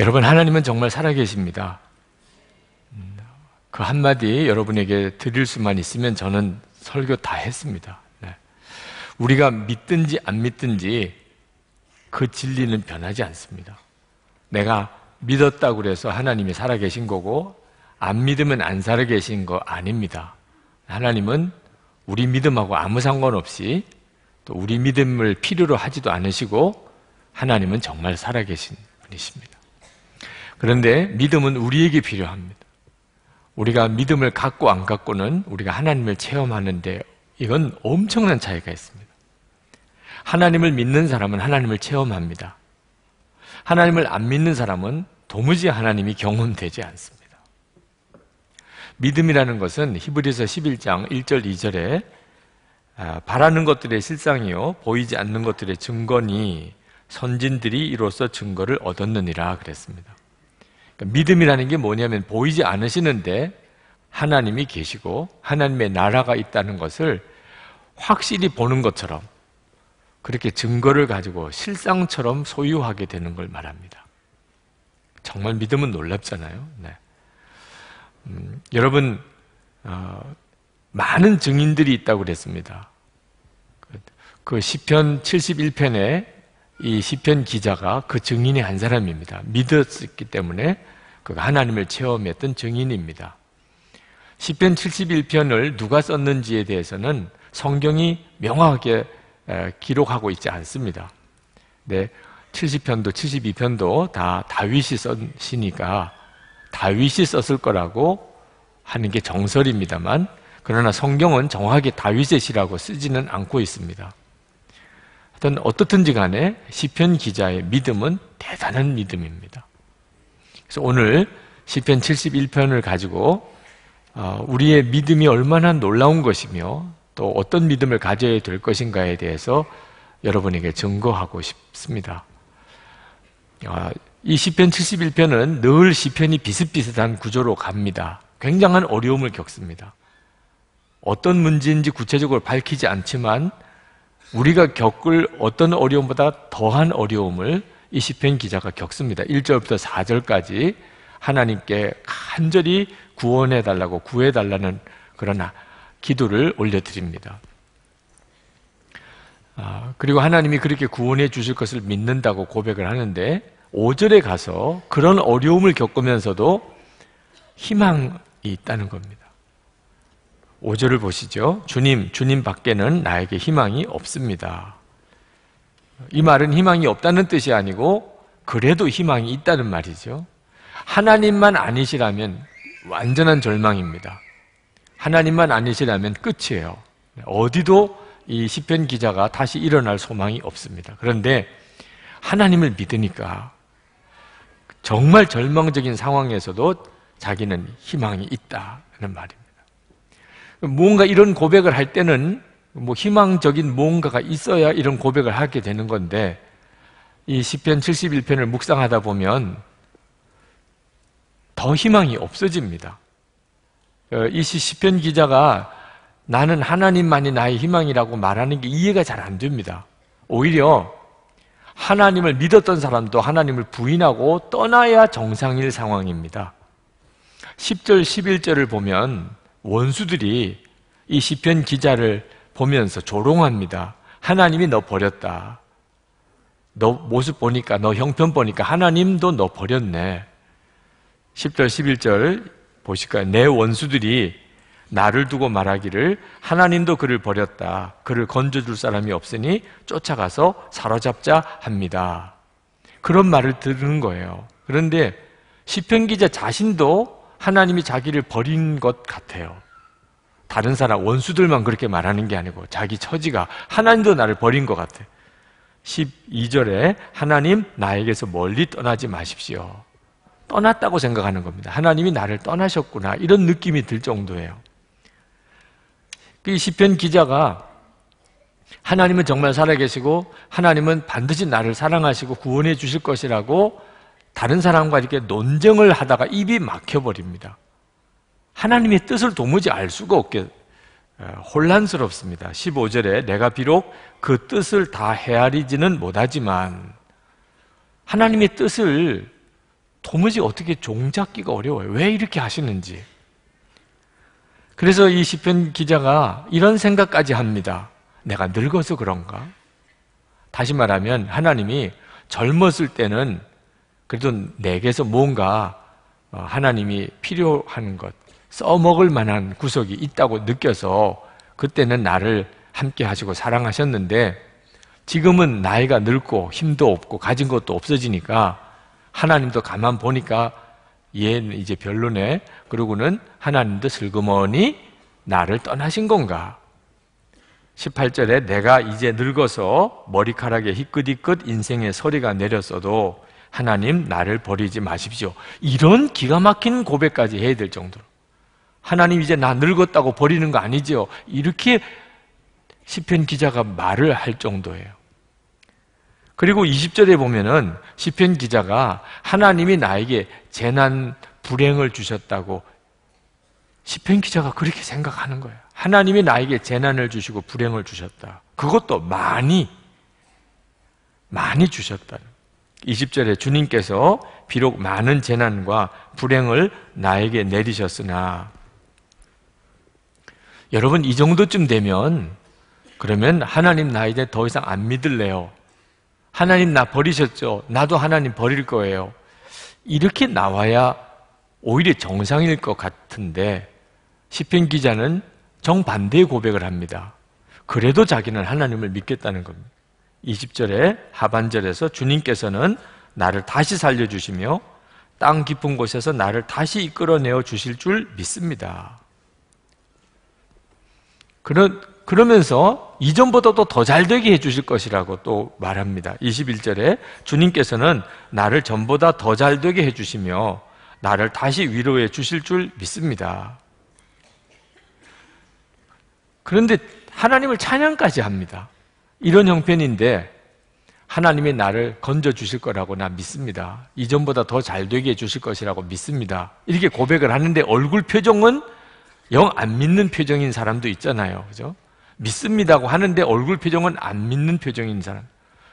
여러분, 하나님은 정말 살아계십니다. 음, 그 한마디 여러분에게 드릴 수만 있으면 저는 설교 다 했습니다. 네. 우리가 믿든지 안 믿든지 그 진리는 변하지 않습니다. 내가 믿었다고 그래서 하나님이 살아계신 거고, 안 믿으면 안 살아계신 거 아닙니다. 하나님은 우리 믿음하고 아무 상관없이 또 우리 믿음을 필요로 하지도 않으시고 하나님은 정말 살아계신 분이십니다. 그런데 믿음은 우리에게 필요합니다. 우리가 믿음을 갖고 안 갖고는 우리가 하나님을 체험하는데 이건 엄청난 차이가 있습니다. 하나님을 믿는 사람은 하나님을 체험합니다. 하나님을 안 믿는 사람은 도무지 하나님이 경험되지 않습니다. 믿음이라는 것은 히브리서 11장 1절 2절에 바라는 것들의 실상이요 보이지 않는 것들의 증거니 선진들이 이로써 증거를 얻었느니라 그랬습니다. 그러니까 믿음이라는 게 뭐냐면 보이지 않으시는데 하나님이 계시고 하나님의 나라가 있다는 것을 확실히 보는 것처럼 그렇게 증거를 가지고 실상처럼 소유하게 되는 걸 말합니다. 정말 믿음은 놀랍잖아요. 네. 음, 여러분 어, 많은 증인들이 있다고 그랬습니다. 그, 그 시편 71편에 이 시편 기자가 그 증인의 한 사람입니다. 믿었기 때문에 그 하나님을 체험했던 증인입니다. 시편 71편을 누가 썼는지에 대해서는 성경이 명확하게 기록하고 있지 않습니다. 네, 70편도 72편도 다 다윗이 썼으니까 다윗이 썼을 거라고 하는 게 정설입니다만 그러나 성경은 정확하게 다윗의 시라고 쓰지는 않고 있습니다. 하여튼 어떻든지 간에 시편 기자의 믿음은 대단한 믿음입니다. 그래서 오늘 시편 71편을 가지고 어, 우리의 믿음이 얼마나 놀라운 것이며 또 어떤 믿음을 가져야 될 것인가에 대해서 여러분에게 증거하고 싶습니다. 어, 이 시편 71편은 늘 시편이 비슷비슷한 구조로 갑니다. 굉장한 어려움을 겪습니다. 어떤 문제인지 구체적으로 밝히지 않지만 우리가 겪을 어떤 어려움보다 더한 어려움을 이 시편 기자가 겪습니다. 1절부터 4절까지 하나님께 간절히 구원해 달라고 구해 달라는 그런 기도를 올려드립니다. 아, 그리고 하나님이 그렇게 구원해 주실 것을 믿는다고 고백을 하는데 5절에 가서 그런 어려움을 겪으면서도 희망이 있다는 겁니다. 5절을 보시죠. 주님, 주님 밖에는 나에게 희망이 없습니다. 이 말은 희망이 없다는 뜻이 아니고 그래도 희망이 있다는 말이죠. 하나님만 아니시라면 완전한 절망입니다. 하나님만 아니시라면 끝이에요. 어디도 이 시편 기자가 다시 일어날 소망이 없습니다. 그런데 하나님을 믿으니까 정말 절망적인 상황에서도 자기는 희망이 있다는 말입니다. 뭔가 이런 고백을 할 때는 뭐 희망적인 뭔가가 있어야 이런 고백을 하게 되는 건데 이 시편 71편을 묵상하다 보면 더 희망이 없어집니다. 어, 이 시편 기자가 나는 하나님만이 나의 희망이라고 말하는 게 이해가 잘 안 됩니다. 오히려 하나님을 믿었던 사람도 하나님을 부인하고 떠나야 정상일 상황입니다. 10절, 11절을 보면 원수들이 이 시편 기자를 보면서 조롱합니다. 하나님이 너 버렸다. 너 모습 보니까, 너 형편 보니까 하나님도 너 버렸네. 10절, 11절 보실까요? 내 원수들이 나를 두고 말하기를 하나님도 그를 버렸다. 그를 건져줄 사람이 없으니 쫓아가서 사로잡자 합니다. 그런 말을 들은 거예요. 그런데 시편 기자 자신도 하나님이 자기를 버린 것 같아요. 다른 사람 원수들만 그렇게 말하는 게 아니고 자기 처지가 하나님도 나를 버린 것 같아. 12절에 하나님 나에게서 멀리 떠나지 마십시오. 떠났다고 생각하는 겁니다. 하나님이 나를 떠나셨구나 이런 느낌이 들 정도예요. 이 시편 기자가 하나님은 정말 살아계시고 하나님은 반드시 나를 사랑하시고 구원해 주실 것이라고 다른 사람과 이렇게 논쟁을 하다가 입이 막혀버립니다. 하나님의 뜻을 도무지 알 수가 없게 혼란스럽습니다. 15절에 내가 비록 그 뜻을 다 헤아리지는 못하지만 하나님의 뜻을 도무지 어떻게 종잡기가 어려워요. 왜 이렇게 하시는지. 그래서 이 시편 기자가 이런 생각까지 합니다. 내가 늙어서 그런가? 다시 말하면 하나님이 젊었을 때는 그래도 내게서 뭔가 어, 하나님이 필요한 것, 써먹을 만한 구석이 있다고 느껴서 그때는 나를 함께 하시고 사랑하셨는데 지금은 나이가 늙고 힘도 없고 가진 것도 없어지니까 하나님도 가만 보니까 얘는 이제 별로네. 그러고는 하나님도 슬그머니 나를 떠나신 건가? 18절에 내가 이제 늙어서 머리카락에 희끗희끗 인생의 서리가 내렸어도 하나님 나를 버리지 마십시오. 이런 기가 막힌 고백까지 해야 될 정도로. 하나님 이제 나 늙었다고 버리는 거 아니죠. 이렇게 시편 기자가 말을 할 정도예요. 그리고 20절에 보면은 시편 기자가 하나님이 나에게 재난 불행을 주셨다고 시편 기자가 그렇게 생각하는 거예요. 하나님이 나에게 재난을 주시고 불행을 주셨다. 그것도 많이 많이 주셨다. 20절에 주님께서 비록 많은 재난과 불행을 나에게 내리셨으나 여러분 이 정도쯤 되면 그러면 하나님 나 이제 더 이상 안 믿을래요. 하나님 나 버리셨죠. 나도 하나님 버릴 거예요. 이렇게 나와야 오히려 정상일 것 같은데 시편 기자는 정반대의 고백을 합니다. 그래도 자기는 하나님을 믿겠다는 겁니다. 20절에 하반절에서 주님께서는 나를 다시 살려주시며 땅 깊은 곳에서 나를 다시 이끌어내어 주실 줄 믿습니다. 그러면서 이전보다도 더 잘 되게 해주실 것이라고 또 말합니다. 21절에 주님께서는 나를 전보다 더 잘 되게 해주시며 나를 다시 위로해 주실 줄 믿습니다. 그런데 하나님을 찬양까지 합니다. 이런 형편인데 하나님이 나를 건져 주실 거라고 나 믿습니다. 이전보다 더 잘 되게 해 주실 것이라고 믿습니다. 이렇게 고백을 하는데 얼굴 표정은 영 안 믿는 표정인 사람도 있잖아요. 그죠? 믿습니다고 하는데 얼굴 표정은 안 믿는 표정인 사람.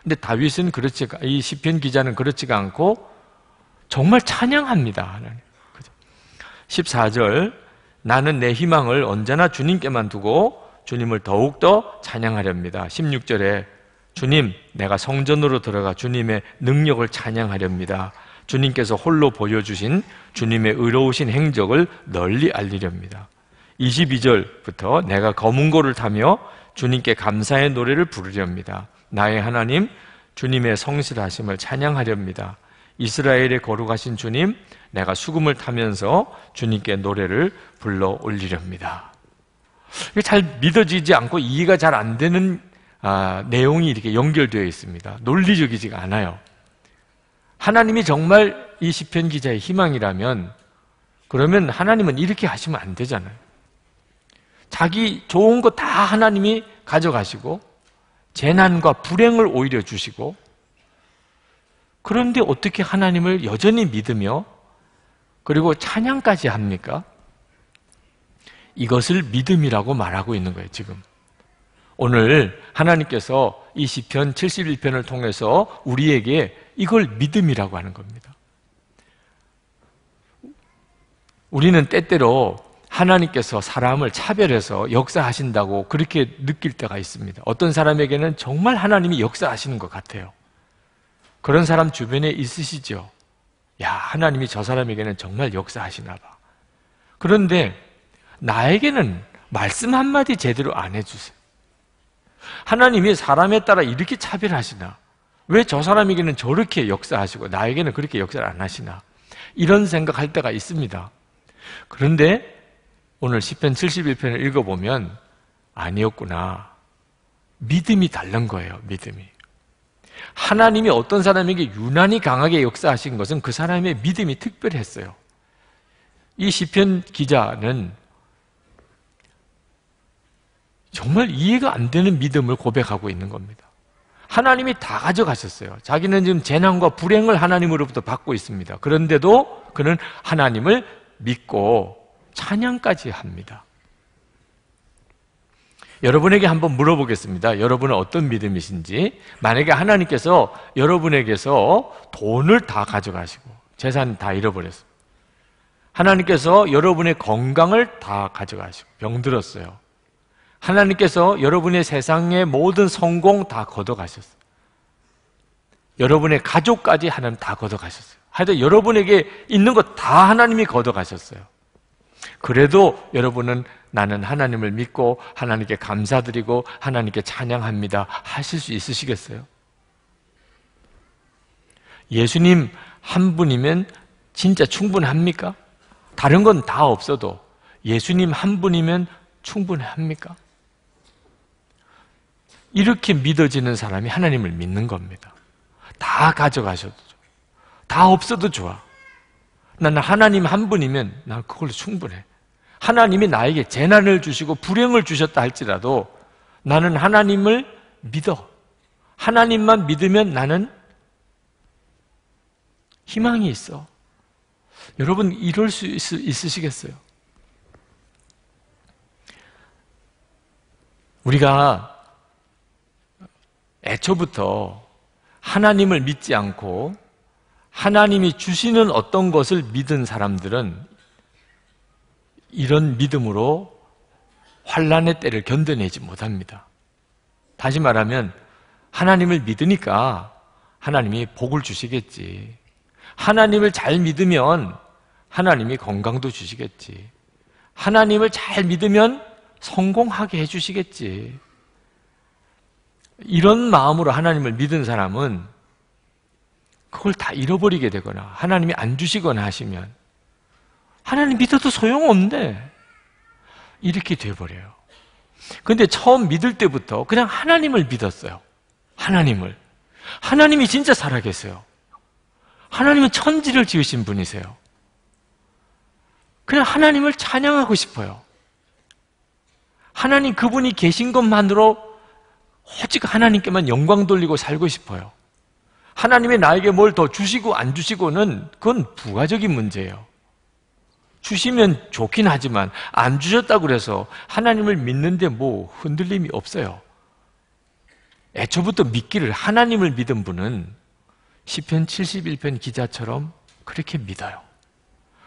근데 다윗은 그렇지 이 시편 기자는 그렇지가 않고 정말 찬양합니다. 하나님. 그죠? 14절 나는 내 희망을 언제나 주님께만 두고 주님을 더욱더 찬양하렵니다. 16절에 주님, 내가 성전으로 들어가 주님의 능력을 찬양하렵니다. 주님께서 홀로 보여주신 주님의 의로우신 행적을 널리 알리렵니다. 22절부터 내가 검은 고를 타며 주님께 감사의 노래를 부르렵니다. 나의 하나님, 주님의 성실하심을 찬양하렵니다. 이스라엘의 거룩하신 주님, 내가 수금을 타면서 주님께 노래를 불러 올리렵니다. 잘 믿어지지 않고 이해가 잘 안 되는 아, 내용이 이렇게 연결되어 있습니다. 논리적이지가 않아요. 하나님이 정말 이 시편 기자의 희망이라면 그러면 하나님은 이렇게 하시면 안 되잖아요. 자기 좋은 거 다 하나님이 가져가시고 재난과 불행을 오히려 주시고 그런데 어떻게 하나님을 여전히 믿으며 그리고 찬양까지 합니까? 이것을 믿음이라고 말하고 있는 거예요, 지금. 오늘 하나님께서 이 시편 71편을 통해서 우리에게 이걸 믿음이라고 하는 겁니다. 우리는 때때로 하나님께서 사람을 차별해서 역사하신다고 그렇게 느낄 때가 있습니다. 어떤 사람에게는 정말 하나님이 역사하시는 것 같아요. 그런 사람 주변에 있으시죠? 야, 하나님이 저 사람에게는 정말 역사하시나 봐. 그런데 나에게는 말씀 한마디 제대로 안 해주세요. 하나님이 사람에 따라 이렇게 차별하시나? 왜 저 사람에게는 저렇게 역사하시고 나에게는 그렇게 역사를 안 하시나? 이런 생각할 때가 있습니다. 그런데 오늘 10편 71편을 읽어보면 아니었구나. 믿음이 다른 거예요, 믿음이. 하나님이 어떤 사람에게 유난히 강하게 역사하신 것은 그 사람의 믿음이 특별했어요. 이 시편 기자는 정말 이해가 안 되는 믿음을 고백하고 있는 겁니다. 하나님이 다 가져가셨어요. 자기는 지금 재난과 불행을 하나님으로부터 받고 있습니다. 그런데도 그는 하나님을 믿고 찬양까지 합니다. 여러분에게 한번 물어보겠습니다. 여러분은 어떤 믿음이신지. 만약에 하나님께서 여러분에게서 돈을 다 가져가시고 재산 다 잃어버렸어요. 하나님께서 여러분의 건강을 다 가져가시고 병들었어요. 하나님께서 여러분의 세상의 모든 성공 다 걷어가셨어요. 여러분의 가족까지 하나님 다 걷어가셨어요. 하여튼 여러분에게 있는 것 다 하나님이 걷어가셨어요. 그래도 여러분은 나는 하나님을 믿고 하나님께 감사드리고 하나님께 찬양합니다. 하실 수 있으시겠어요? 예수님 한 분이면 진짜 충분합니까? 다른 건 다 없어도 예수님 한 분이면 충분합니까? 이렇게 믿어지는 사람이 하나님을 믿는 겁니다. 다 가져가셔도 좋아. 다 없어도 좋아. 나는 하나님 한 분이면 난 그걸로 충분해. 하나님이 나에게 재난을 주시고 불행을 주셨다 할지라도 나는 하나님을 믿어. 하나님만 믿으면 나는 희망이 있어. 여러분, 이럴 수 있, 있으시겠어요? 우리가 애초부터 하나님을 믿지 않고 하나님이 주시는 어떤 것을 믿은 사람들은 이런 믿음으로 환란의 때를 견뎌내지 못합니다. 다시 말하면 하나님을 믿으니까 하나님이 복을 주시겠지. 하나님을 잘 믿으면 하나님이 건강도 주시겠지. 하나님을 잘 믿으면 성공하게 해주시겠지. 이런 마음으로 하나님을 믿은 사람은 그걸 다 잃어버리게 되거나 하나님이 안 주시거나 하시면 하나님 믿어도 소용없는데 이렇게 돼버려요. 근데 처음 믿을 때부터 그냥 하나님을 믿었어요. 하나님을. 하나님이 진짜 살아계세요. 하나님은 천지를 지으신 분이세요. 그냥 하나님을 찬양하고 싶어요. 하나님 그분이 계신 것만으로 오직 하나님께만 영광 돌리고 살고 싶어요. 하나님이 나에게 뭘 더 주시고 안 주시고는 그건 부가적인 문제예요. 주시면 좋긴 하지만 안 주셨다고 그래서 하나님을 믿는데 뭐 흔들림이 없어요. 애초부터 믿기를 하나님을 믿은 분은 시편 71편 기자처럼 그렇게 믿어요.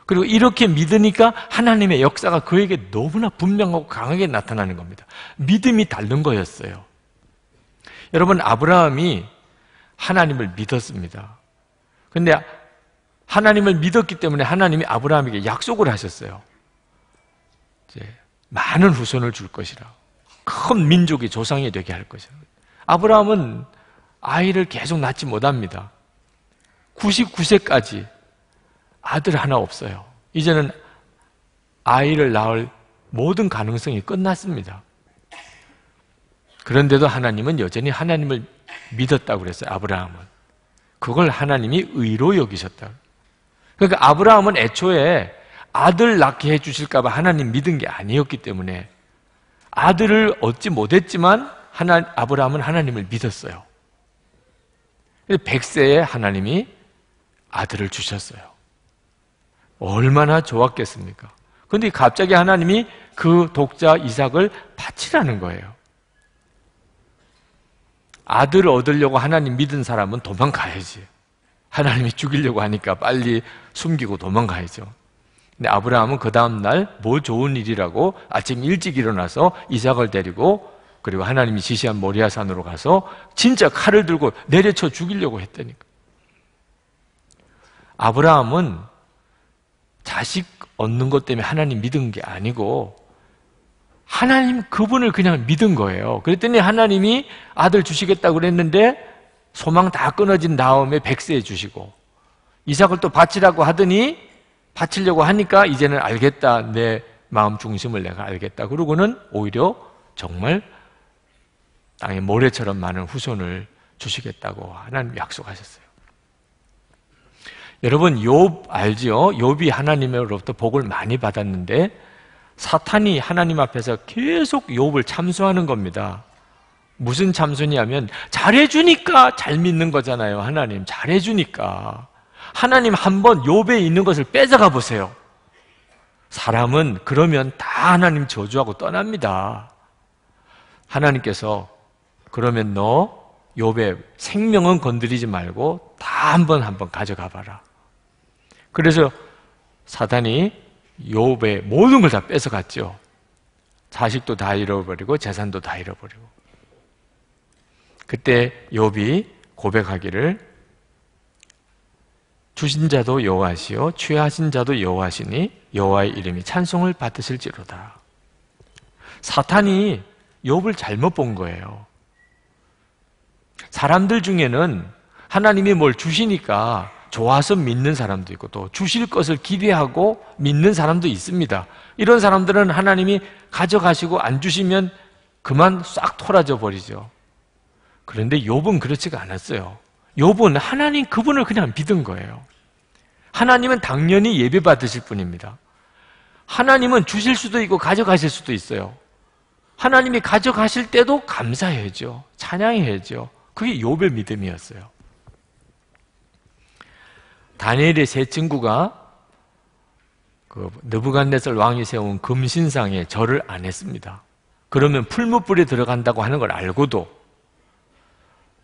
그리고 이렇게 믿으니까 하나님의 역사가 그에게 너무나 분명하고 강하게 나타나는 겁니다. 믿음이 다른 거였어요. 여러분, 아브라함이 하나님을 믿었습니다. 근데 하나님을 믿었기 때문에 하나님이 아브라함에게 약속을 하셨어요. 많은 후손을 줄 것이라. 큰 민족이 조상이 되게 할 것이라. 아브라함은 아이를 계속 낳지 못합니다. 99세까지 아들 하나 없어요. 이제는 아이를 낳을 모든 가능성이 끝났습니다. 그런데도 하나님은 여전히 하나님을 믿었다고 그랬어요. 아브라함은. 그걸 하나님이 의로 여기셨다. 그러니까 아브라함은 애초에 아들 낳게 해 주실까 봐 하나님 믿은 게 아니었기 때문에 아들을 얻지 못했지만 하나 아브라함은 하나님을 믿었어요. 100세에 하나님이 아들을 주셨어요. 얼마나 좋았겠습니까? 근데 갑자기 하나님이 그 독자 이삭을 바치라는 거예요. 아들을 얻으려고 하나님 믿은 사람은 도망가야지. 하나님이 죽이려고 하니까 빨리 숨기고 도망가야죠. 근데 아브라함은 그 다음날 뭐 좋은 일이라고 아침 일찍 일어나서 이삭을 데리고 그리고 하나님이 지시한 모리아산으로 가서 진짜 칼을 들고 내려쳐 죽이려고 했다니까. 아브라함은 자식 얻는 것 때문에 하나님 믿은 게 아니고 하나님 그분을 그냥 믿은 거예요. 그랬더니 하나님이 아들 주시겠다고 그랬는데 소망 다 끊어진 다음에 백세 주시고 이삭을 또 바치라고 하더니 바치려고 하니까 이제는 알겠다. 내 마음 중심을 내가 알겠다. 그러고는 오히려 정말 땅에 모래처럼 많은 후손을 주시겠다고 하나님 약속하셨어요. 여러분 욥 알지요? 욥이 하나님으로부터 복을 많이 받았는데 사탄이 하나님 앞에서 계속 욥을 참수하는 겁니다. 무슨 참수냐면 잘해주니까 잘 믿는 거잖아요. 하나님 잘해주니까 하나님 한번 욥에 있는 것을 뺏어가 보세요. 사람은 그러면 다 하나님 저주하고 떠납니다. 하나님께서 그러면 너 욥의 생명은 건드리지 말고 다 한번 한번 가져가 봐라. 그래서 사단이 욥의 모든 걸 다 뺏어갔죠. 자식도 다 잃어버리고 재산도 다 잃어버리고. 그때 욥이 고백하기를 주신 자도 여호와시요 취하신 자도 여호와시니 여호와의 이름이 찬송을 받으실지로다. 사탄이 욥을 잘못 본 거예요. 사람들 중에는 하나님이 뭘 주시니까 좋아서 믿는 사람도 있고 또 주실 것을 기대하고 믿는 사람도 있습니다. 이런 사람들은 하나님이 가져가시고 안 주시면 그만 싹 토라져 버리죠. 그런데 욥은 그렇지가 않았어요. 욥은 하나님 그분을 그냥 믿은 거예요. 하나님은 당연히 예배 받으실 분입니다. 하나님은 주실 수도 있고 가져가실 수도 있어요. 하나님이 가져가실 때도 감사해야죠. 찬양해야죠. 그게 욥의 믿음이었어요. 다니엘의 세 친구가 그 느부갓네살 왕이 세운 금신상에 절을 안 했습니다. 그러면 풀무불에 들어간다고 하는 걸 알고도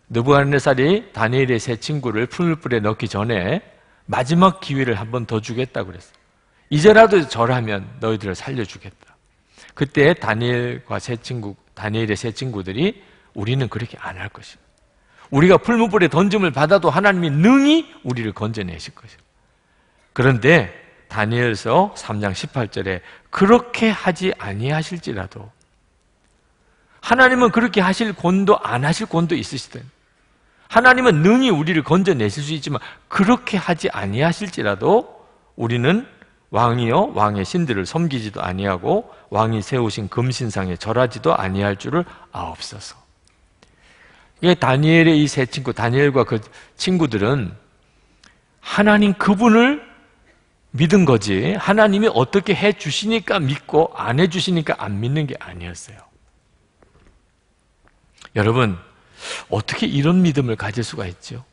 느부갓네살이 다니엘의 세 친구를 풀무불에 넣기 전에 마지막 기회를 한 번 더 주겠다고 그랬어요. 이제라도 절하면 너희들을 살려주겠다. 그때 다니엘과 세 친구, 다니엘의 세 친구들이 우리는 그렇게 안 할 것이다. 우리가 풀무불에 던짐을 받아도 하나님이 능히 우리를 건져내실 것이다. 그런데 다니엘서 3장 18절에 그렇게 하지 아니하실지라도 하나님은 그렇게 하실 권도 안 하실 권도 있으시든 하나님은 능히 우리를 건져내실 수 있지만 그렇게 하지 아니하실지라도 우리는 왕이요 왕의 신들을 섬기지도 아니하고 왕이 세우신 금신상에 절하지도 아니할 줄을 아옵소서. 이게 다니엘의 이 세 친구 다니엘과 그 친구들은 하나님 그분을 믿은 거지 하나님이 어떻게 해 주시니까 믿고 안 해 주시니까 안 믿는 게 아니었어요. 여러분 어떻게 이런 믿음을 가질 수가 있죠?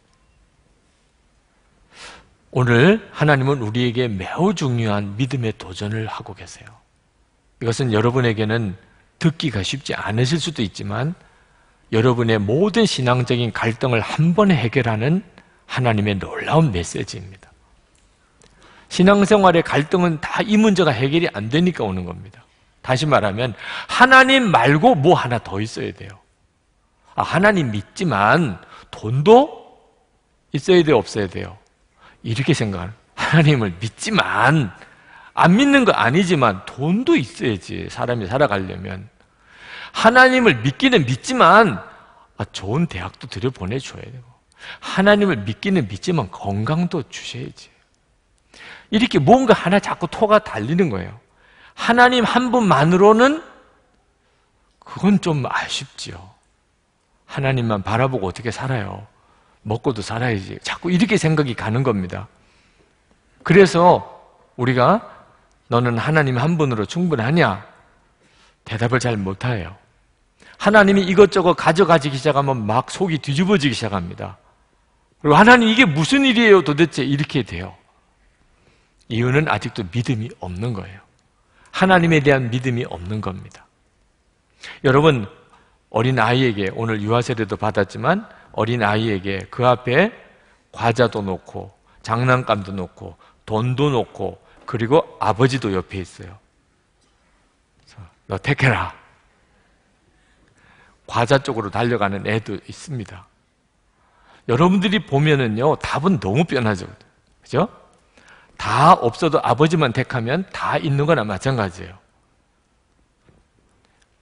오늘 하나님은 우리에게 매우 중요한 믿음의 도전을 하고 계세요. 이것은 여러분에게는 듣기가 쉽지 않으실 수도 있지만 여러분의 모든 신앙적인 갈등을 한 번에 해결하는 하나님의 놀라운 메시지입니다. 신앙생활의 갈등은 다 이 문제가 해결이 안 되니까 오는 겁니다. 다시 말하면 하나님 말고 뭐 하나 더 있어야 돼요. 아, 하나님 믿지만 돈도 있어야 돼요, 없어야 돼요? 이렇게 생각하는 하나님을 믿지만 안 믿는 거 아니지만 돈도 있어야지 사람이 살아가려면 하나님을 믿기는 믿지만 아, 좋은 대학도 들여보내줘야 되고 하나님을 믿기는 믿지만 건강도 주셔야지 이렇게 뭔가 하나 자꾸 토가 달리는 거예요 하나님 한 분만으로는 그건 좀 아쉽지요 하나님만 바라보고 어떻게 살아요 먹고도 살아야지. 자꾸 이렇게 생각이 가는 겁니다. 그래서 우리가 너는 하나님 한 분으로 충분하냐? 대답을 잘 못해요. 하나님이 이것저것 가져가지기 시작하면 막 속이 뒤집어지기 시작합니다. 그리고 하나님 이게 무슨 일이에요 도대체 이렇게 돼요. 이유는 아직도 믿음이 없는 거예요. 하나님에 대한 믿음이 없는 겁니다. 여러분, 어린 아이에게 오늘 유아 세례도 받았지만 어린 아이에게 그 앞에 과자도 놓고 장난감도 놓고 돈도 놓고 그리고 아버지도 옆에 있어요. 너 택해라. 과자 쪽으로 달려가는 애도 있습니다. 여러분들이 보면은요, 답은 너무 뻔하죠. 그죠? 다 없어도 아버지만 택하면 다 있는 거나 마찬가지예요.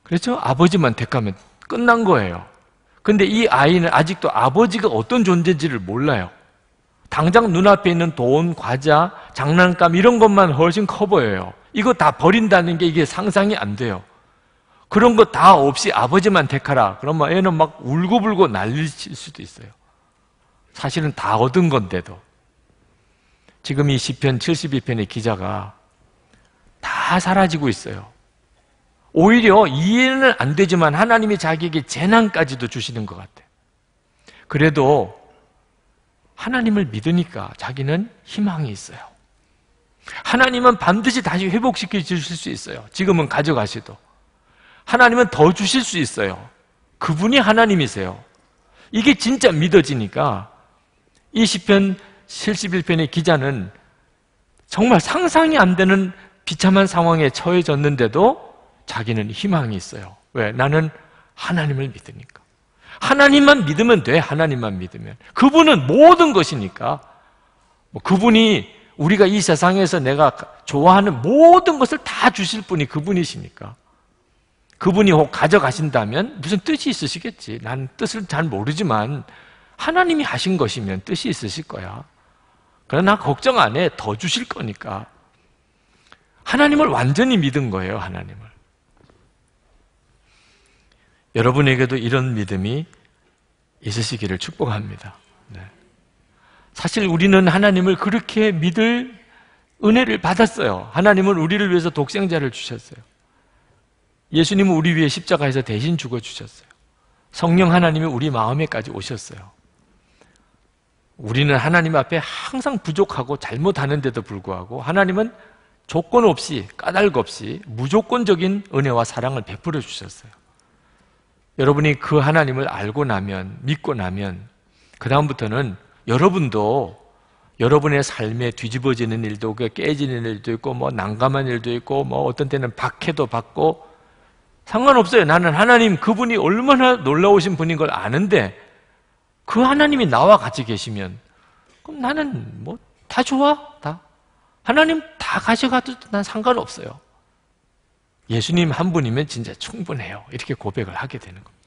그렇죠? 아버지만 택하면 끝난 거예요. 근데 이 아이는 아직도 아버지가 어떤 존재인지를 몰라요. 당장 눈앞에 있는 돈, 과자, 장난감 이런 것만 훨씬 커 보여요. 이거 다 버린다는 게 이게 상상이 안 돼요. 그런 거 다 없이 아버지만 택하라. 그러면 애는 막 울고불고 난릴 수도 있어요. 사실은 다 얻은 건데도. 지금 이 시편 72편의 기자가 다 사라지고 있어요. 오히려 이해는 안 되지만 하나님이 자기에게 재난까지도 주시는 것 같아요. 그래도 하나님을 믿으니까 자기는 희망이 있어요. 하나님은 반드시 다시 회복시켜 주실 수 있어요. 지금은 가져가시도. 하나님은 더 주실 수 있어요. 그분이 하나님이세요. 이게 진짜 믿어지니까 이 시편 71편의 기자는 정말 상상이 안 되는 비참한 상황에 처해졌는데도 자기는 희망이 있어요. 왜? 나는 하나님을 믿으니까. 하나님만 믿으면 돼. 하나님만 믿으면. 그분은 모든 것이니까. 뭐 그분이 우리가 이 세상에서 내가 좋아하는 모든 것을 다 주실 분이 그분이시니까. 그분이 혹 가져가신다면 무슨 뜻이 있으시겠지. 난 뜻을 잘 모르지만 하나님이 하신 것이면 뜻이 있으실 거야. 그러나 걱정 안 해. 더 주실 거니까. 하나님을 완전히 믿은 거예요, 하나님을. 여러분에게도 이런 믿음이 있으시기를 축복합니다. 네. 사실 우리는 하나님을 그렇게 믿을 은혜를 받았어요. 하나님은 우리를 위해서 독생자를 주셨어요. 예수님은 우리 위해 십자가에서 대신 죽어 주셨어요. 성령 하나님이 우리 마음에까지 오셨어요. 우리는 하나님 앞에 항상 부족하고 잘못하는데도 불구하고 하나님은 조건 없이 까닭 없이 무조건적인 은혜와 사랑을 베풀어 주셨어요. 여러분이 그 하나님을 알고 나면 믿고 나면 그 다음부터는 여러분도 여러분의 삶에 뒤집어지는 일도 깨지는 일도 있고 뭐 난감한 일도 있고 뭐 어떤 때는 박해도 받고 상관없어요. 나는 하나님 그분이 얼마나 놀라우신 분인 걸 아는데 그 하나님이 나와 같이 계시면 그럼 나는 뭐 다 좋아 다 하나님 다 가져가도 난 상관없어요. 예수님 한 분이면 진짜 충분해요. 이렇게 고백을 하게 되는 겁니다.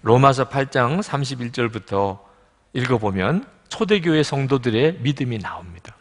로마서 8장 31절부터 읽어보면 초대교회 성도들의 믿음이 나옵니다.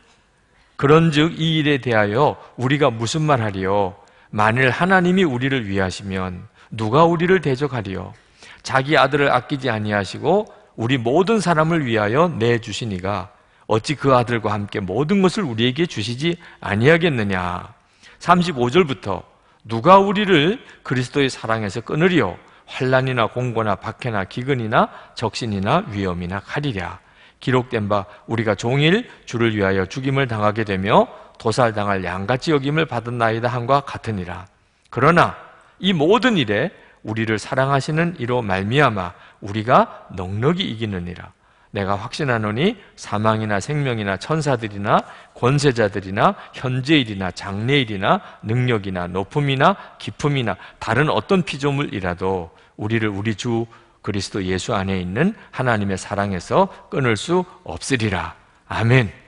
그런즉 이 일에 대하여 우리가 무슨 말하리요? 만일 하나님이 우리를 위하시면 누가 우리를 대적하리요? 자기 아들을 아끼지 아니하시고 우리 모든 사람을 위하여 내 주시니가 어찌 그 아들과 함께 모든 것을 우리에게 주시지 아니하겠느냐? 35절부터 누가 우리를 그리스도의 사랑에서 끊으리요? 환란이나 공고나 박해나 기근이나 적신이나 위험이나 칼이랴. 기록된 바 우리가 종일 주를 위하여 죽임을 당하게 되며 도살당할 양같이 여김을 받은 나이다 함과 같으니라. 그러나 이 모든 일에 우리를 사랑하시는 이로 말미암아 우리가 넉넉히 이기느니라. 내가 확신하노니 사망이나 생명이나 천사들이나 권세자들이나 현재일이나 장래일이나 능력이나 높음이나 기품이나 다른 어떤 피조물이라도 우리를 우리 주 그리스도 예수 안에 있는 하나님의 사랑에서 끊을 수 없으리라. 아멘.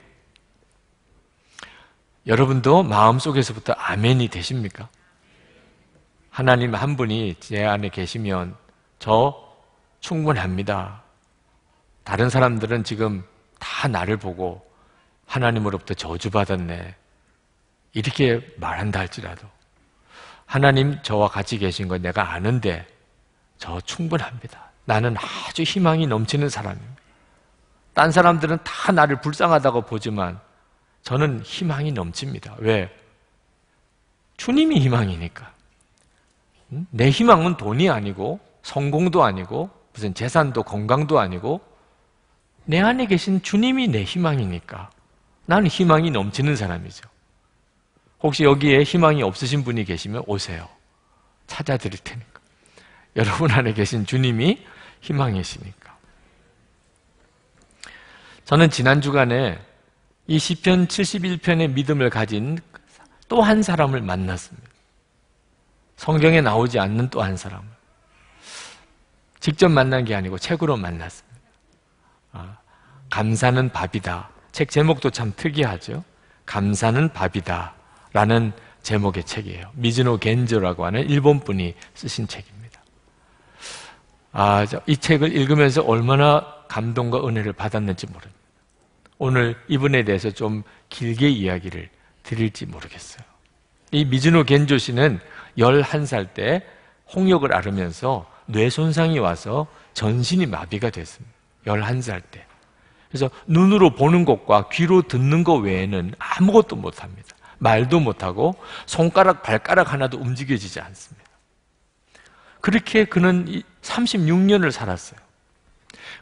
여러분도 마음속에서부터 아멘이 되십니까? 하나님 한 분이 제 안에 계시면 저 충분합니다. 다른 사람들은 지금 다 나를 보고 하나님으로부터 저주받았네. 이렇게 말한다 할지라도 하나님 저와 같이 계신 거 내가 아는데 저 충분합니다. 나는 아주 희망이 넘치는 사람입니다. 딴 사람들은 다 나를 불쌍하다고 보지만 저는 희망이 넘칩니다. 왜? 주님이 희망이니까. 내 희망은 돈이 아니고 성공도 아니고 무슨 재산도 건강도 아니고 내 안에 계신 주님이 내 희망이니까 나는 희망이 넘치는 사람이죠. 혹시 여기에 희망이 없으신 분이 계시면 오세요. 찾아드릴 테니까. 여러분 안에 계신 주님이 희망이시니까. 저는 지난 주간에 이 시편 71편의 믿음을 가진 또 한 사람을 만났습니다. 성경에 나오지 않는 또 한 사람을. 직접 만난 게 아니고 책으로 만났습니다. 아, 감사는 밥이다. 책 제목도 참 특이하죠. 감사는 밥이다. 라는 제목의 책이에요. 미즈노 겐조라고 하는 일본 분이 쓰신 책입니다. 아, 이 책을 읽으면서 얼마나 감동과 은혜를 받았는지 모릅니다. 오늘 이분에 대해서 좀 길게 이야기를 드릴지 모르겠어요. 이 미즈노 겐조 씨는 11살 때 홍역을 앓으면서 뇌 손상이 와서 전신이 마비가 됐습니다. 11살 때. 그래서 눈으로 보는 것과 귀로 듣는 것 외에는 아무것도 못합니다. 말도 못하고 손가락, 발가락 하나도 움직여지지 않습니다. 그렇게 그는 36년을 살았어요.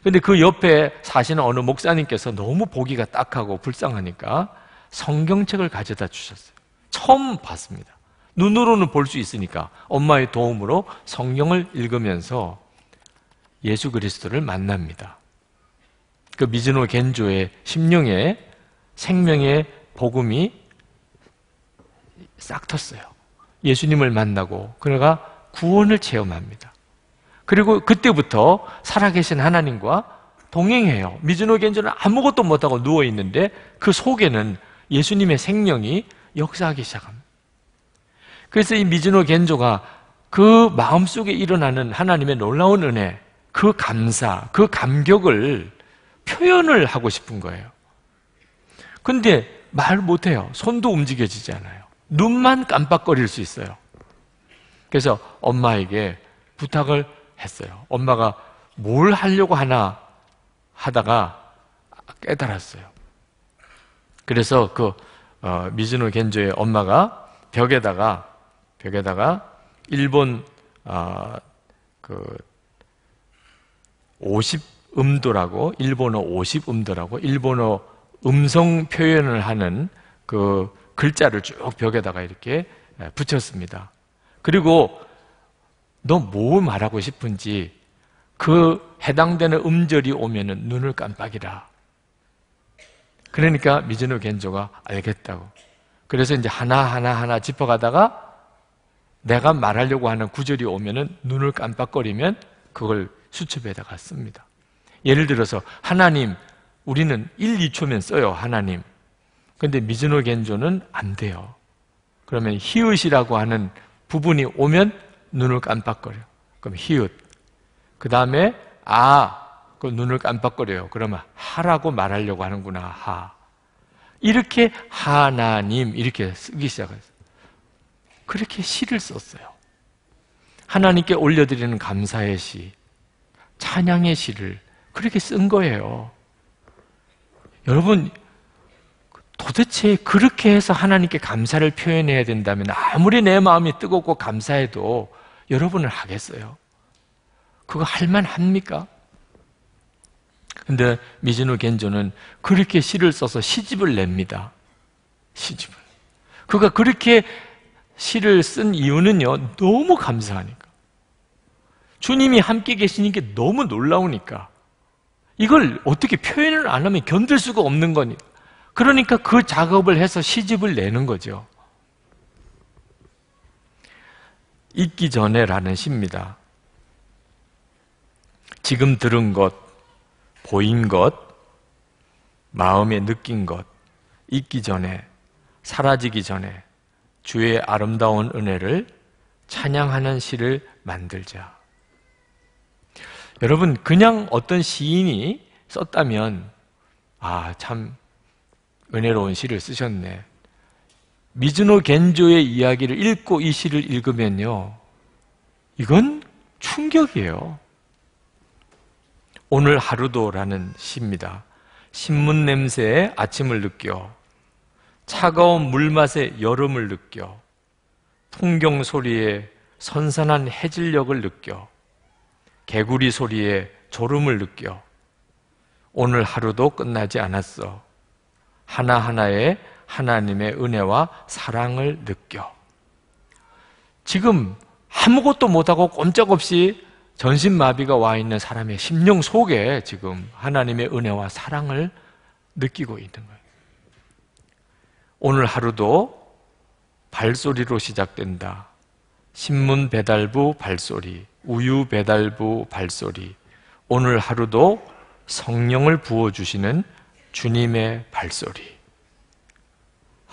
근데 그 옆에 사시는 어느 목사님께서 너무 보기가 딱하고 불쌍하니까 성경책을 가져다 주셨어요. 처음 봤습니다. 눈으로는 볼 수 있으니까 엄마의 도움으로 성경을 읽으면서 예수 그리스도를 만납니다. 그 미즈노 겐조의 심령에 생명의 복음이 싹 텄어요. 예수님을 만나고 그가 구원을 체험합니다. 그리고 그때부터 살아계신 하나님과 동행해요. 미즈노 겐조는 아무것도 못하고 누워 있는데 그 속에는 예수님의 생명이 역사하기 시작합니다. 그래서 이 미즈노 겐조가 그 마음속에 일어나는 하나님의 놀라운 은혜, 그 감사, 그 감격을 표현을 하고 싶은 거예요. 근데 말 못해요. 손도 움직여지지 않아요. 눈만 깜빡거릴 수 있어요. 그래서 엄마에게 부탁을 했어요. 엄마가 뭘 하려고 하나 하다가 깨달았어요. 그래서 그 어, 미즈노 겐조의 엄마가 벽에다가 벽에다가 일본 어, 그 50음도라고 일본어 50음도라고 일본어 음성 표현을 하는 그 글자를 쭉 벽에다가 이렇게 붙였습니다. 그리고 너 뭐 말하고 싶은지 그 해당되는 음절이 오면은 눈을 깜빡이라. 그러니까 미즈노 겐조가 알겠다고. 그래서 이제 하나하나 하나 짚어가다가 내가 말하려고 하는 구절이 오면은 눈을 깜빡거리면 그걸 수첩에다가 씁니다. 예를 들어서 하나님 우리는 1, 2초면 써요. 하나님. 근데 미즈노 겐조는 안 돼요. 그러면 히읗이라고 하는 부분이 오면 눈을 깜빡거려. 그럼 히읗. 그 다음에 아, 그 눈을 깜빡거려요. 그러면 하라고 말하려고 하는구나. 하. 이렇게 하나님 이렇게 쓰기 시작했어요. 그렇게 시를 썼어요. 하나님께 올려드리는 감사의 시, 찬양의 시를 그렇게 쓴 거예요. 여러분, 도대체 그렇게 해서 하나님께 감사를 표현해야 된다면 아무리 내 마음이 뜨겁고 감사해도 여러분을 하겠어요? 그거 할만 합니까? 근데 미즈노 겐조는 그렇게 시를 써서 시집을 냅니다. 시집을. 그가 그렇게 시를 쓴 이유는요, 너무 감사하니까. 주님이 함께 계시니까 너무 놀라우니까. 이걸 어떻게 표현을 안 하면 견딜 수가 없는 거니까. 그러니까 그 작업을 해서 시집을 내는 거죠. 잊기 전에라는 시입니다. 지금 들은 것, 보인 것, 마음에 느낀 것, 잊기 전에, 사라지기 전에, 주의 아름다운 은혜를 찬양하는 시를 만들자. 여러분, 그냥 어떤 시인이 썼다면, 아, 참, 은혜로운 시를 쓰셨네. 미즈노 겐조의 이야기를 읽고 이 시를 읽으면요. 이건 충격이에요. 오늘 하루도라는 시입니다. 신문 냄새에 아침을 느껴 차가운 물맛에 여름을 느껴 풍경 소리에 선선한 해질녘을 느껴 개구리 소리에 졸음을 느껴 오늘 하루도 끝나지 않았어. 하나하나의 하나님의 은혜와 사랑을 느껴. 지금 아무것도 못하고 꼼짝없이 전신마비가 와 있는 사람의 심령 속에 지금 하나님의 은혜와 사랑을 느끼고 있는 거예요. 오늘 하루도 발소리로 시작된다. 신문 배달부 발소리, 우유 배달부 발소리. 오늘 하루도 성령을 부어주시는 주님의 발소리.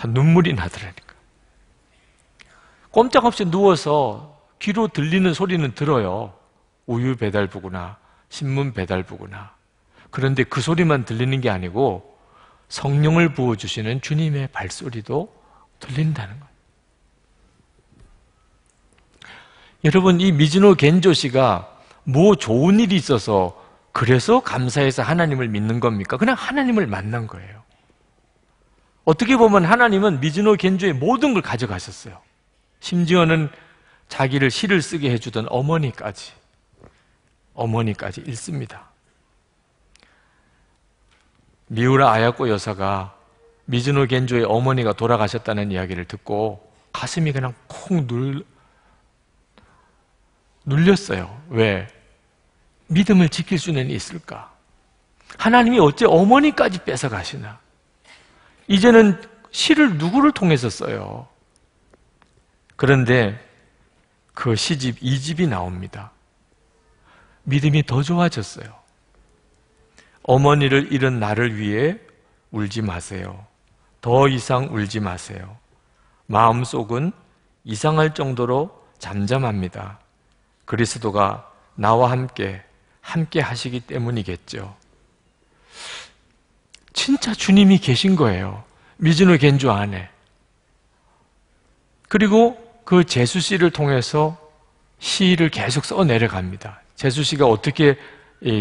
눈물이 나더라니까. 꼼짝없이 누워서 귀로 들리는 소리는 들어요. 우유 배달부구나, 신문 배달부구나. 그런데 그 소리만 들리는 게 아니고 성령을 부어주시는 주님의 발소리도 들린다는 거예요. 여러분, 이 미즈노 겐조 씨가 뭐 좋은 일이 있어서 그래서 감사해서 하나님을 믿는 겁니까? 그냥 하나님을 만난 거예요. 어떻게 보면 하나님은 미즈노 겐조의 모든 걸 가져가셨어요. 심지어는 자기를 시를 쓰게 해주던 어머니까지, 어머니까지 읽습니다. 미우라 아야코 여사가 미즈노 겐조의 어머니가 돌아가셨다는 이야기를 듣고 가슴이 그냥 콩 눌, 눌렸어요. 왜? 믿음을 지킬 수는 있을까? 하나님이 어째 어머니까지 뺏어 가시나? 이제는 시를 누구를 통해서 써요? 그런데 그 시집 2집이 나옵니다. 믿음이 더 좋아졌어요. 어머니를 잃은 나를 위해 울지 마세요. 더 이상 울지 마세요. 마음속은 이상할 정도로 잠잠합니다. 그리스도가 나와 함께, 함께 하시기 때문이겠죠. 진짜 주님이 계신 거예요. 미즈노 겐조 안에. 그리고 그 제수 씨를 통해서 시를 계속 써 내려갑니다. 제수 씨가 어떻게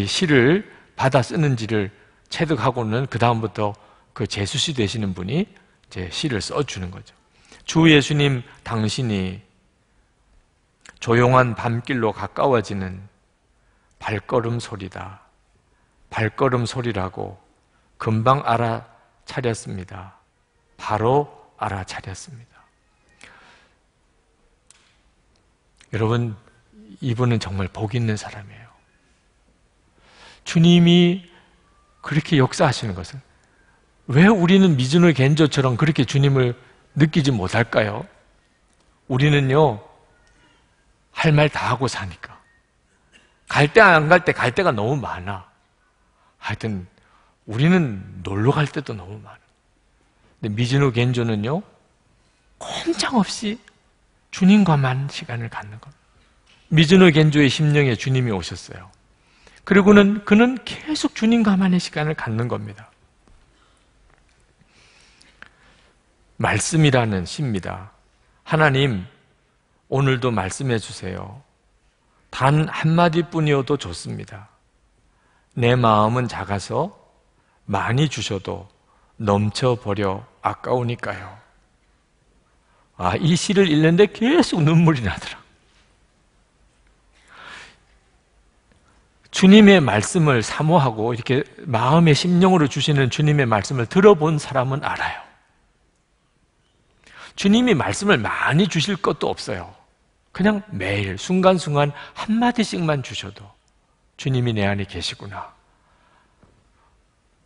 시를 받아 쓰는지를 체득하고는 그 다음부터 그 제수 씨 되시는 분이 이제 시를 써 주는 거죠. 주 예수님 당신이 조용한 밤길로 가까워지는 발걸음 소리다. 발걸음 소리라고 금방 알아차렸습니다. 바로 알아차렸습니다. 여러분, 이분은 정말 복 있는 사람이에요. 주님이 그렇게 역사하시는 것은 왜 우리는 미즈노 겐조처럼 그렇게 주님을 느끼지 못할까요? 우리는요, 할 말 다 하고 사니까. 갈 때 안 갈 때 갈 때가 너무 많아. 하여튼, 우리는 놀러 갈 때도 너무 많아. 근데 미즈노 겐조는요, 꼼짝없이 주님과만 시간을 갖는 겁니다. 미즈노 겐조의 심령에 주님이 오셨어요. 그리고는 그는 계속 주님과만의 시간을 갖는 겁니다. 말씀이라는 시입니다. 하나님, 오늘도 말씀해 주세요. 단 한마디뿐이어도 좋습니다. 내 마음은 작아서 많이 주셔도 넘쳐버려 아까우니까요. 아, 이 시를 읽는데 계속 눈물이 나더라. 주님의 말씀을 사모하고 이렇게 마음의 심령으로 주시는 주님의 말씀을 들어본 사람은 알아요. 주님이 말씀을 많이 주실 것도 없어요. 그냥 매일 순간순간 한마디씩만 주셔도 주님이 내 안에 계시구나.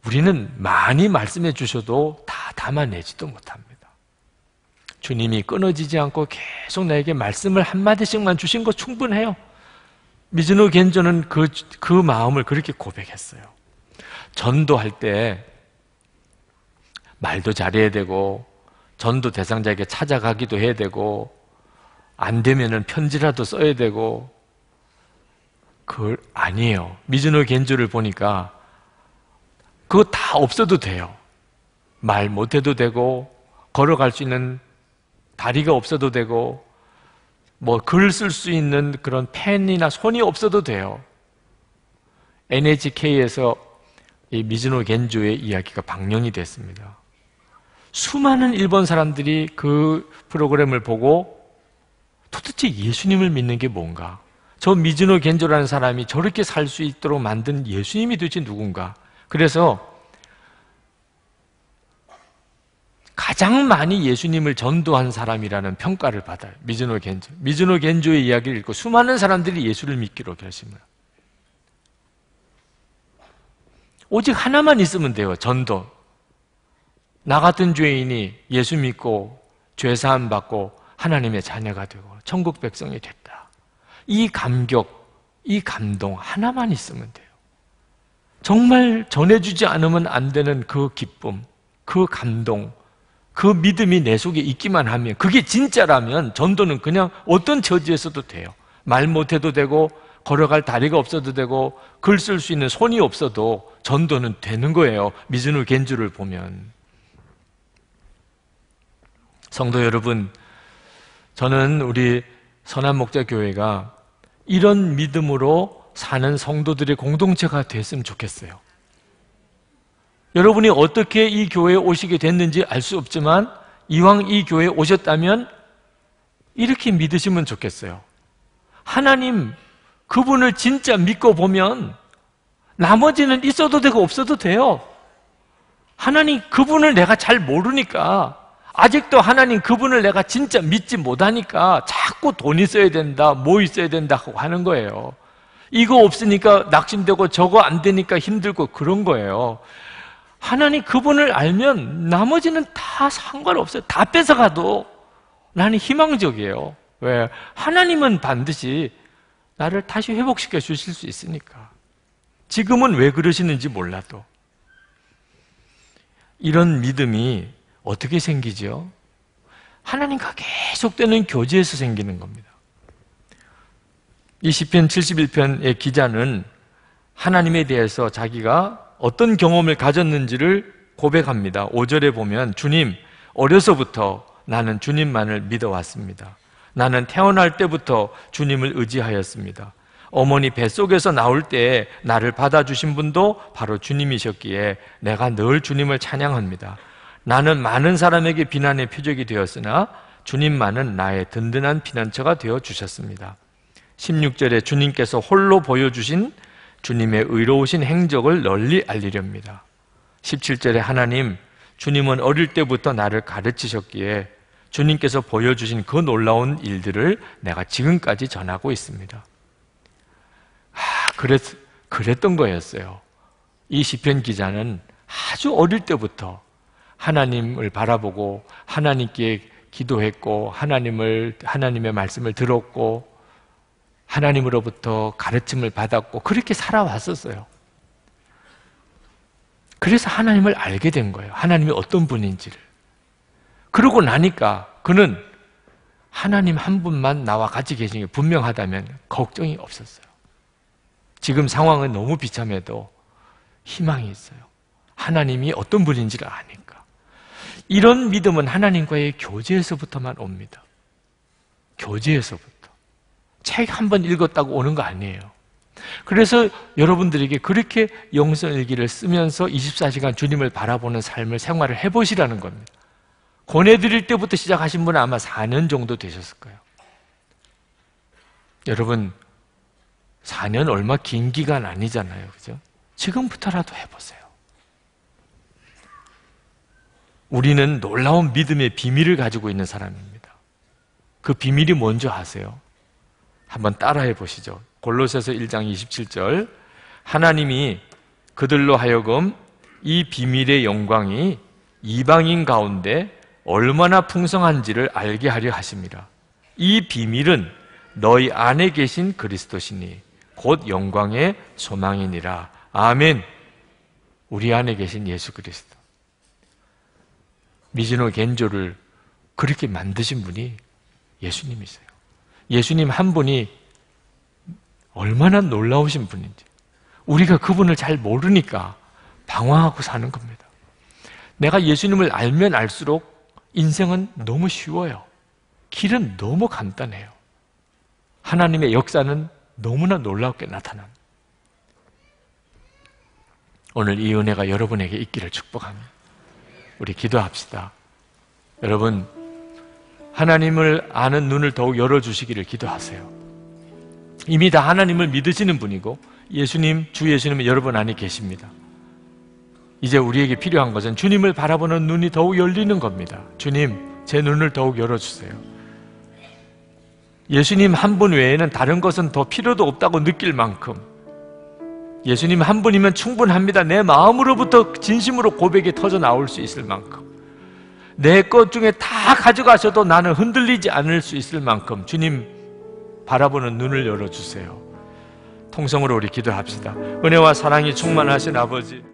우리는 많이 말씀해 주셔도 다 담아내지도 못합니다. 주님이 끊어지지 않고 계속 나에게 말씀을 한마디씩만 주신 거 충분해요. 미즈노 겐조는 그, 그 마음을 그렇게 고백했어요. 전도할 때 말도 잘해야 되고, 전도 대상자에게 찾아가기도 해야 되고, 안 되면은 편지라도 써야 되고, 그걸 아니에요. 미즈노 겐조를 보니까 그거 다 없어도 돼요. 말 못해도 되고, 걸어갈 수 있는 다리가 없어도 되고, 뭐 글 쓸 수 있는 그런 펜이나 손이 없어도 돼요. NHK에서 이 미즈노 겐조의 이야기가 방영이 됐습니다. 수많은 일본 사람들이 그 프로그램을 보고 도대체 예수님을 믿는 게 뭔가? 저 미즈노 겐조라는 사람이 저렇게 살 수 있도록 만든 예수님이 도대체 누군가? 그래서 가장 많이 예수님을 전도한 사람이라는 평가를 받아요. 미즈노 겐조. 미즈노 겐조의 이야기를 읽고 수많은 사람들이 예수를 믿기로 결심을. 오직 하나만 있으면 돼요. 전도. 나 같은 죄인이 예수 믿고 죄 사함 받고 하나님의 자녀가 되고 천국 백성이 됐다. 이 감격, 이 감동 하나만 있으면 돼요. 정말 전해주지 않으면 안 되는 그 기쁨, 그 감동, 그 믿음이 내 속에 있기만 하면 그게 진짜라면 전도는 그냥 어떤 처지에서도 돼요. 말 못해도 되고 걸어갈 다리가 없어도 되고 글 쓸 수 있는 손이 없어도 전도는 되는 거예요. 미즈누 겐주를 보면. 성도 여러분, 저는 우리 선한 목자 교회가 이런 믿음으로 사는 성도들의 공동체가 됐으면 좋겠어요. 여러분이 어떻게 이 교회에 오시게 됐는지 알 수 없지만 이왕 이 교회에 오셨다면 이렇게 믿으시면 좋겠어요. 하나님, 그분을 진짜 믿고 보면 나머지는 있어도 되고 없어도 돼요. 하나님, 그분을 내가 잘 모르니까 아직도 하나님 그분을 내가 진짜 믿지 못하니까 자꾸 돈 있어야 된다, 뭐 있어야 된다고 하는 거예요. 이거 없으니까 낙심되고 저거 안 되니까 힘들고 그런 거예요. 하나님 그분을 알면 나머지는 다 상관없어요. 다 뺏어가도 나는 희망적이에요. 왜? 하나님은 반드시 나를 다시 회복시켜 주실 수 있으니까. 지금은 왜 그러시는지 몰라도. 이런 믿음이 어떻게 생기죠? 하나님과 계속되는 교제에서 생기는 겁니다. 이 시편 71편의 기자는 하나님에 대해서 자기가 어떤 경험을 가졌는지를 고백합니다. 5절에 보면 주님 어려서부터 나는 주님만을 믿어왔습니다. 나는 태어날 때부터 주님을 의지하였습니다. 어머니 뱃속에서 나올 때 나를 받아주신 분도 바로 주님이셨기에 내가 늘 주님을 찬양합니다. 나는 많은 사람에게 비난의 표적이 되었으나 주님만은 나의 든든한 피난처가 되어 주셨습니다. 16절에 주님께서 홀로 보여주신 주님의 의로우신 행적을 널리 알리렵니다. 17절에 하나님, 주님은 어릴 때부터 나를 가르치셨기에 주님께서 보여주신 그 놀라운 일들을 내가 지금까지 전하고 있습니다. 아, 그랬, 그랬던 거였어요. 이 시편 기자는 아주 어릴 때부터 하나님을 바라보고 하나님께 기도했고 하나님을 하나님의 말씀을 들었고 하나님으로부터 가르침을 받았고 그렇게 살아왔었어요. 그래서 하나님을 알게 된 거예요. 하나님이 어떤 분인지를. 그러고 나니까 그는 하나님 한 분만 나와 같이 계신 게 분명하다면 걱정이 없었어요. 지금 상황은 너무 비참해도 희망이 있어요. 하나님이 어떤 분인지를 아니까. 이런 믿음은 하나님과의 교제에서부터만 옵니다. 교제에서부터. 책 한 번 읽었다고 오는 거 아니에요. 그래서 여러분들에게 그렇게 영성일기를 쓰면서 24시간 주님을 바라보는 삶을 생활을 해보시라는 겁니다. 권해드릴 때부터 시작하신 분은 아마 4년 정도 되셨을 거예요. 여러분, 4년 얼마 긴 기간 아니잖아요. 그죠? 지금부터라도 해보세요. 우리는 놀라운 믿음의 비밀을 가지고 있는 사람입니다. 그 비밀이 뭔지 아세요? 한번 따라해 보시죠. 골로새서 1장 27절. 하나님이 그들로 하여금 이 비밀의 영광이 이방인 가운데 얼마나 풍성한지를 알게 하려 하십니다. 이 비밀은 너희 안에 계신 그리스도시니 곧 영광의 소망이니라. 아멘. 우리 안에 계신 예수 그리스도. 미즈노 겐조를 그렇게 만드신 분이 예수님이세요. 예수님 한 분이 얼마나 놀라우신 분인지. 우리가 그분을 잘 모르니까 방황하고 사는 겁니다. 내가 예수님을 알면 알수록 인생은 너무 쉬워요. 길은 너무 간단해요. 하나님의 역사는 너무나 놀랍게 나타납니다. 오늘 이 은혜가 여러분에게 있기를 축복합니다. 우리 기도합시다. 여러분, 하나님을 아는 눈을 더욱 열어주시기를 기도하세요. 이미 다 하나님을 믿으시는 분이고, 예수님, 주 예수님은 여러분 안에 계십니다. 이제 우리에게 필요한 것은 주님을 바라보는 눈이 더욱 열리는 겁니다. 주님, 제 눈을 더욱 열어주세요. 예수님 한 분 외에는 다른 것은 더 필요도 없다고 느낄 만큼 예수님 한 분이면 충분합니다. 내 마음으로부터 진심으로 고백이 터져 나올 수 있을 만큼 내 것 중에 다 가져가셔도 나는 흔들리지 않을 수 있을 만큼 주님 바라보는 눈을 열어주세요. 통성으로 우리 기도합시다. 은혜와 사랑이 충만하신 아버지